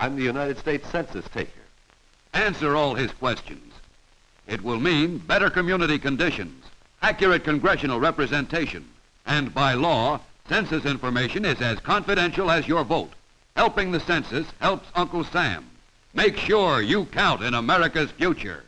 I'm the United States Census taker. Answer all his questions. It will mean better community conditions, accurate congressional representation, and by law, census information is as confidential as your vote. Helping the census helps Uncle Sam. Make sure you count in America's future.